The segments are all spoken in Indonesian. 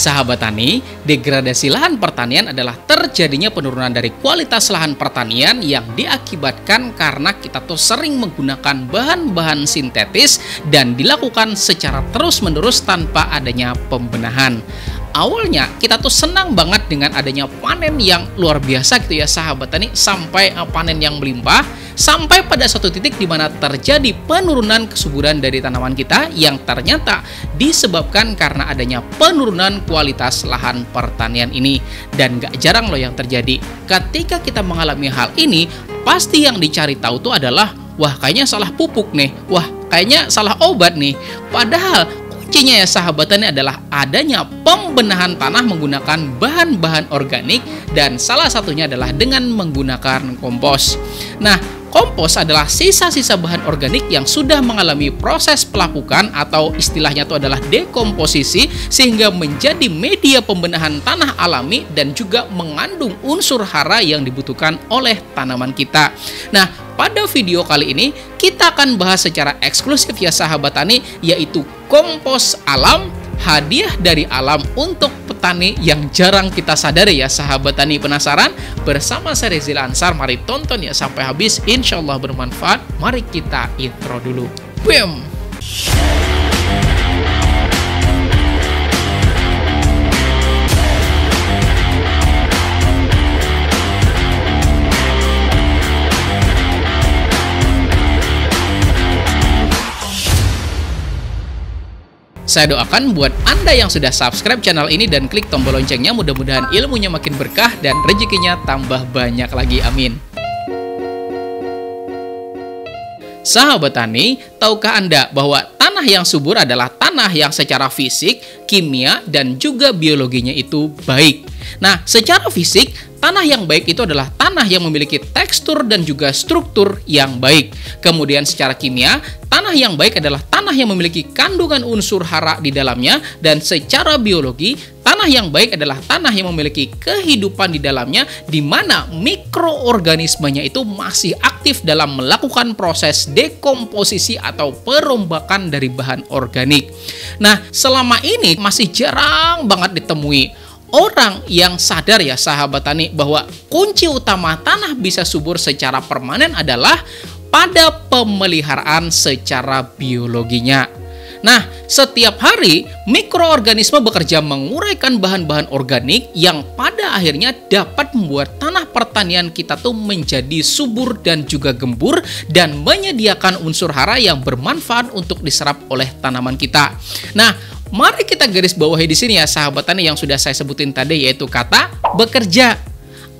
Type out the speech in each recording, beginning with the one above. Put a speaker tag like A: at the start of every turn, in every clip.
A: Sahabat tani, degradasi lahan pertanian adalah terjadinya penurunan dari kualitas lahan pertanian yang diakibatkan karena kita tuh sering menggunakan bahan-bahan sintetis dan dilakukan secara terus-menerus tanpa adanya pembenahan. Awalnya kita tuh senang banget dengan adanya panen yang luar biasa gitu ya sahabat tani sampai uh, panen yang melimpah sampai pada suatu titik di mana terjadi penurunan kesuburan dari tanaman kita yang ternyata disebabkan karena adanya penurunan kualitas lahan pertanian ini. Dan gak jarang loh yang terjadi. Ketika kita mengalami hal ini pasti yang dicari tahu tuh adalah wah kayaknya salah pupuk nih. Wah kayaknya salah obat nih. Padahal Kuncinya ya sahabatannya adalah adanya pembenahan tanah menggunakan bahan-bahan organik dan salah satunya adalah dengan menggunakan kompos. Nah, kompos adalah sisa-sisa bahan organik yang sudah mengalami proses pelapukan atau istilahnya itu adalah dekomposisi sehingga menjadi media pembenahan tanah alami dan juga mengandung unsur hara yang dibutuhkan oleh tanaman kita. Nah, pada video kali ini kita akan bahas secara eksklusif ya sahabat tani yaitu kompos alam hadiah dari alam untuk petani yang jarang kita sadari ya sahabat tani penasaran? Bersama saya Rezil Ansar mari tonton ya sampai habis. Insya Allah bermanfaat. Mari kita intro dulu. Boom. Saya doakan buat Anda yang sudah subscribe channel ini dan klik tombol loncengnya mudah-mudahan ilmunya makin berkah dan rezekinya tambah banyak lagi. Amin. Sahabat tani, tahukah Anda bahwa tanah yang subur adalah tanah yang secara fisik, kimia, dan juga biologinya itu baik? Nah, secara fisik, tanah yang baik itu adalah tanah yang memiliki tekstur dan juga struktur yang baik. Kemudian secara kimia, tanah yang baik adalah tanah yang memiliki kandungan unsur hara di dalamnya dan secara biologi, tanah yang baik adalah tanah yang memiliki kehidupan di dalamnya di mana mikroorganismenya itu masih aktif dalam melakukan proses dekomposisi atau perombakan dari bahan organik. Nah, selama ini masih jarang banget ditemui orang yang sadar ya sahabat tani bahwa kunci utama tanah bisa subur secara permanen adalah pada pemeliharaan secara biologinya. Nah, setiap hari mikroorganisme bekerja menguraikan bahan-bahan organik yang pada akhirnya dapat membuat tanah pertanian kita tuh menjadi subur dan juga gembur dan menyediakan unsur hara yang bermanfaat untuk diserap oleh tanaman kita. Nah, Mari kita garis bawahi di sini ya sahabat tani yang sudah saya sebutin tadi yaitu kata bekerja.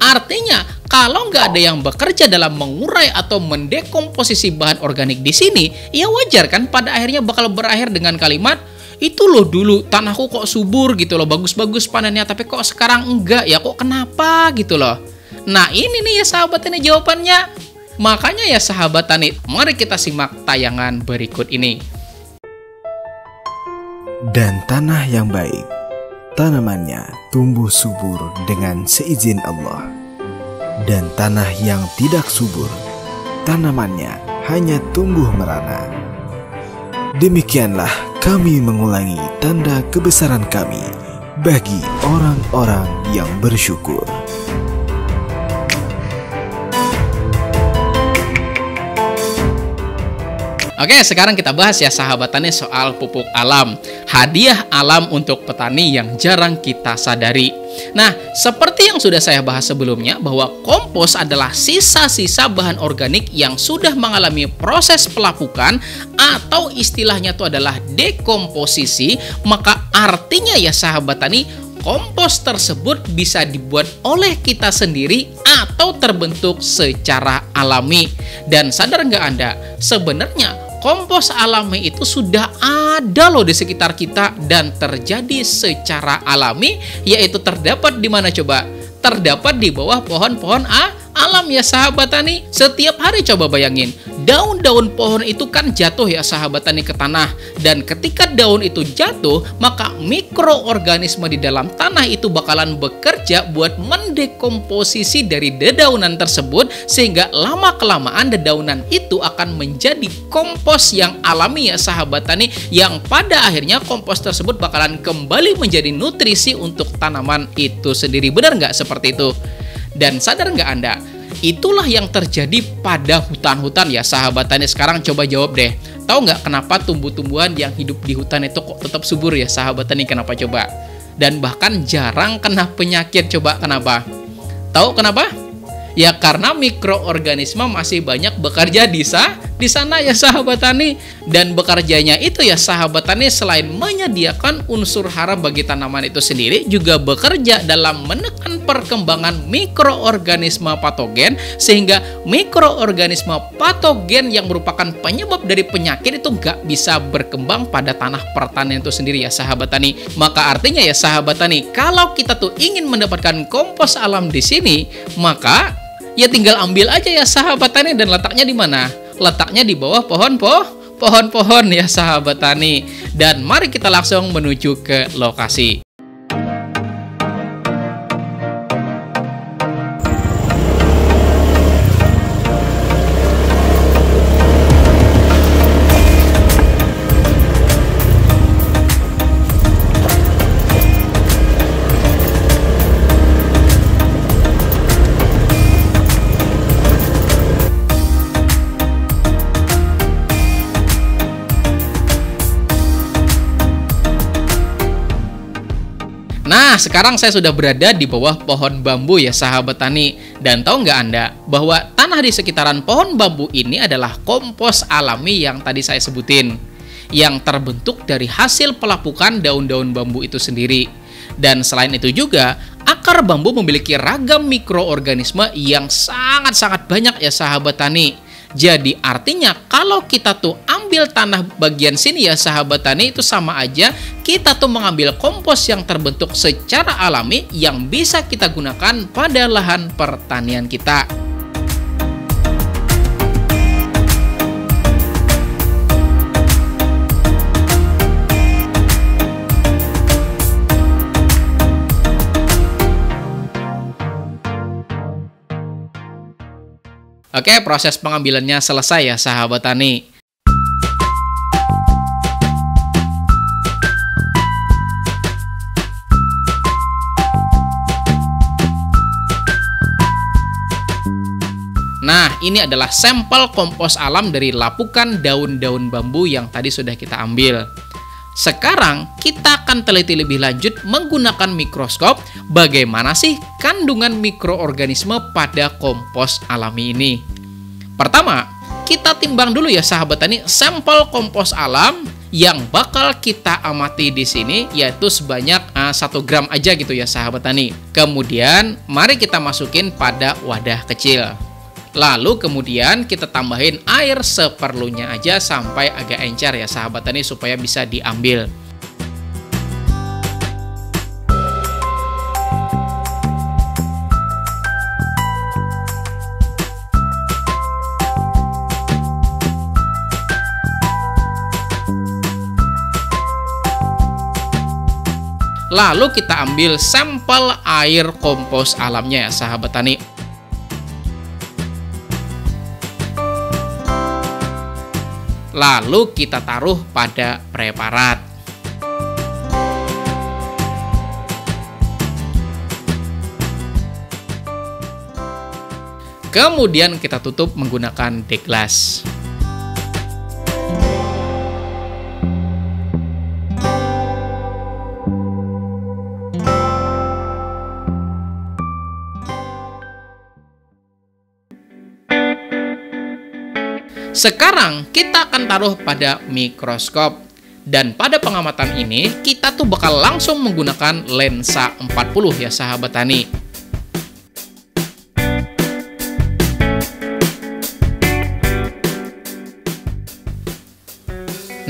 A: Artinya, kalau nggak ada yang bekerja dalam mengurai atau mendekomposisi bahan organik di sini, ya wajar kan pada akhirnya bakal berakhir dengan kalimat itu loh dulu tanahku kok subur gitu loh, bagus-bagus panennya, tapi kok sekarang enggak ya kok kenapa gitu loh. Nah ini nih ya sahabat ini jawabannya. Makanya ya sahabat tani, mari kita simak tayangan berikut ini
B: dan tanah yang baik, tanamannya tumbuh subur dengan seizin Allah. Dan tanah yang tidak subur, tanamannya hanya tumbuh merana. Demikianlah kami mengulangi tanda kebesaran kami bagi orang-orang yang bersyukur.
A: Oke, sekarang kita bahas ya sahabat tani soal pupuk alam. Hadiah alam untuk petani yang jarang kita sadari. Nah, seperti yang sudah saya bahas sebelumnya bahwa kompos adalah sisa-sisa bahan organik yang sudah mengalami proses pelapukan atau istilahnya itu adalah dekomposisi, maka artinya ya sahabat tani kompos tersebut bisa dibuat oleh kita sendiri atau terbentuk secara alami. Dan sadar nggak Anda, sebenarnya kompos alami itu sudah ada loh di sekitar kita dan terjadi secara alami yaitu terdapat di mana coba? Terdapat di bawah pohon-pohon A alam ya sahabat tani. Setiap hari coba bayangin, daun-daun pohon itu kan jatuh ya sahabat tani ke tanah. Dan ketika daun itu jatuh maka mikroorganisme di dalam tanah itu bakalan bekerja buat mendekomposisi dari dedaunan tersebut sehingga lama kelamaan dedaunan itu akan menjadi kompos yang alami ya sahabat tani yang pada akhirnya kompos tersebut bakalan kembali menjadi nutrisi untuk tanaman itu sendiri. Benar nggak seperti itu? Dan sadar nggak anda Itulah yang terjadi pada hutan-hutan ya sahabat tani. Sekarang coba jawab deh. Tahu nggak kenapa tumbuh-tumbuhan yang hidup di hutan itu kok tetap subur ya sahabat tani? Kenapa coba? Dan bahkan jarang kena penyakit. Coba kenapa? Tahu kenapa? Ya karena mikroorganisme masih banyak bekerja di sana, di sana ya sahabat tani. Dan bekerjanya itu ya sahabat tani selain menyediakan unsur hara bagi tanaman itu sendiri juga bekerja dalam menekan perkembangan mikroorganisme patogen sehingga mikroorganisme patogen yang merupakan penyebab dari penyakit itu nggak bisa berkembang pada tanah pertanian itu sendiri ya sahabat tani. Maka artinya ya sahabat tani, kalau kita tuh ingin mendapatkan kompos alam di sini, maka ya tinggal ambil aja ya sahabat tani dan letaknya di mana? Letaknya di bawah pohon poh pohon-pohon ya sahabat tani. Dan mari kita langsung menuju ke lokasi. Nah, sekarang saya sudah berada di bawah pohon bambu ya sahabat tani. Dan tahu nggak Anda bahwa tanah di sekitaran pohon bambu ini adalah kompos alami yang tadi saya sebutin. Yang terbentuk dari hasil pelapukan daun-daun bambu itu sendiri. Dan selain itu juga, akar bambu memiliki ragam mikroorganisme yang sangat-sangat banyak ya sahabat tani jadi artinya kalau kita tuh ambil tanah bagian sini ya sahabat tani itu sama aja kita tuh mengambil kompos yang terbentuk secara alami yang bisa kita gunakan pada lahan pertanian kita. Oke, proses pengambilannya selesai ya sahabat tani. Nah, ini adalah sampel kompos alam dari lapukan daun-daun bambu yang tadi sudah kita ambil. Sekarang kita akan teliti lebih lanjut menggunakan mikroskop bagaimana sih kandungan mikroorganisme pada kompos alami ini. Pertama, kita timbang dulu ya sahabat tani sampel kompos alam yang bakal kita amati di sini yaitu sebanyak uh, eh, 1 gram aja gitu ya sahabat tani. Kemudian mari kita masukin pada wadah kecil. Lalu kemudian kita tambahin air seperlunya aja sampai agak encer ya sahabat tani supaya bisa diambil. Lalu kita ambil sampel air kompos alamnya ya sahabat tani. Lalu kita taruh pada preparat. Kemudian kita tutup menggunakan deglas. Sekarang kita akan taruh pada mikroskop. Dan pada pengamatan ini, kita tuh bakal langsung menggunakan lensa 40 ya sahabat tani.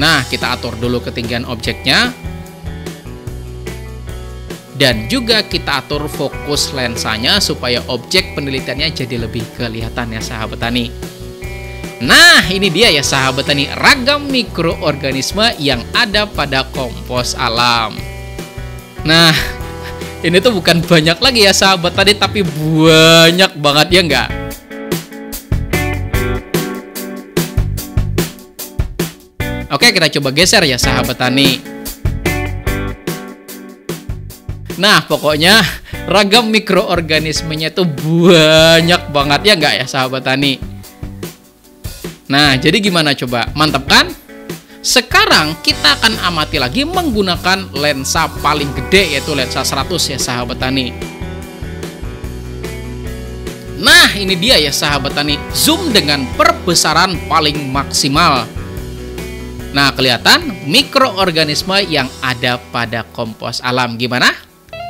A: Nah, kita atur dulu ketinggian objeknya. Dan juga kita atur fokus lensanya supaya objek penelitiannya jadi lebih kelihatan ya sahabat tani. Nah, ini dia ya sahabat tani ragam mikroorganisme yang ada pada kompos alam. Nah, ini tuh bukan banyak lagi ya sahabat tadi tapi banyak banget ya enggak? Oke, kita coba geser ya sahabat tani. Nah, pokoknya ragam mikroorganismenya tuh banyak banget ya enggak ya sahabat tani? Nah, jadi gimana coba? Mantap kan? Sekarang kita akan amati lagi menggunakan lensa paling gede yaitu lensa 100 ya sahabat tani. Nah, ini dia ya sahabat tani, zoom dengan perbesaran paling maksimal. Nah, kelihatan mikroorganisme yang ada pada kompos alam. Gimana?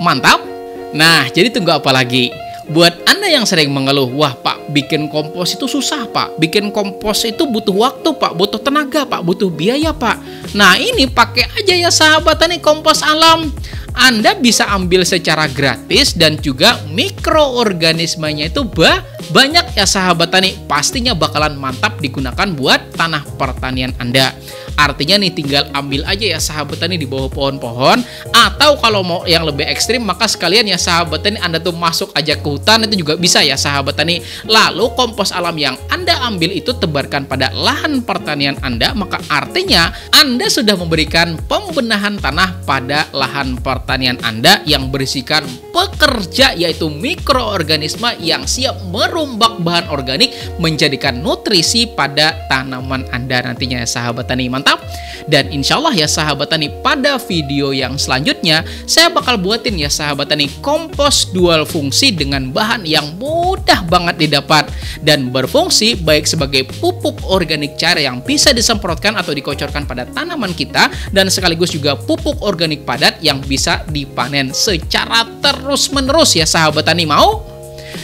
A: Mantap? Nah, jadi tunggu apa lagi? Buat Anda yang sering mengeluh, wah Pak, bikin kompos itu susah Pak, bikin kompos itu butuh waktu Pak, butuh tenaga Pak, butuh biaya Pak. Nah ini pakai aja ya sahabat ini kompos alam. Anda bisa ambil secara gratis dan juga mikroorganismenya itu bah, banyak ya sahabat tani. Pastinya bakalan mantap digunakan buat tanah pertanian Anda. Artinya nih tinggal ambil aja ya sahabat tani di bawah pohon-pohon atau kalau mau yang lebih ekstrim maka sekalian ya sahabat tani Anda tuh masuk aja ke hutan itu juga bisa ya sahabat tani. Lalu kompos alam yang Anda ambil itu tebarkan pada lahan pertanian Anda maka artinya Anda sudah memberikan pembenahan tanah pada lahan pertanian Anda yang berisikan pekerja yaitu mikroorganisme yang siap merombak bahan organik menjadikan nutrisi pada tanaman Anda nantinya ya sahabat tani. Mantap mantap. Dan insya Allah ya sahabat tani pada video yang selanjutnya saya bakal buatin ya sahabat tani kompos dual fungsi dengan bahan yang mudah banget didapat dan berfungsi baik sebagai pupuk organik cair yang bisa disemprotkan atau dikocorkan pada tanaman kita dan sekaligus juga pupuk organik padat yang bisa dipanen secara terus menerus ya sahabat tani mau?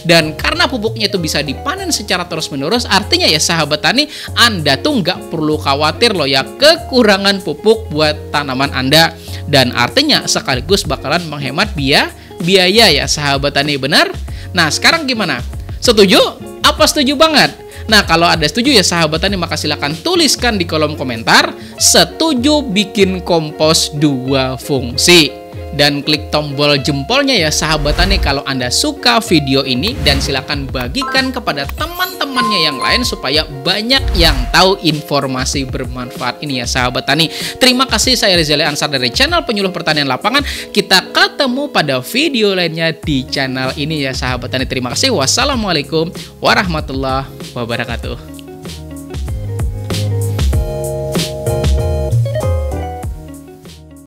A: Dan karena pupuknya itu bisa dipanen secara terus-menerus, artinya ya sahabat tani, Anda tuh nggak perlu khawatir loh ya kekurangan pupuk buat tanaman Anda. Dan artinya sekaligus bakalan menghemat biaya, biaya ya sahabat tani, benar? Nah, sekarang gimana? Setuju? Apa setuju banget? Nah, kalau ada setuju ya sahabat tani maka silahkan tuliskan di kolom komentar setuju bikin kompos dua fungsi dan klik tombol jempolnya ya sahabat tani kalau Anda suka video ini dan silakan bagikan kepada teman-temannya yang lain supaya banyak yang tahu informasi bermanfaat ini ya sahabat tani. Terima kasih saya Rizali Ansar dari channel Penyuluh Pertanian Lapangan. Kita ketemu pada video lainnya di channel ini ya sahabat tani. Terima kasih. Wassalamualaikum warahmatullahi wabarakatuh.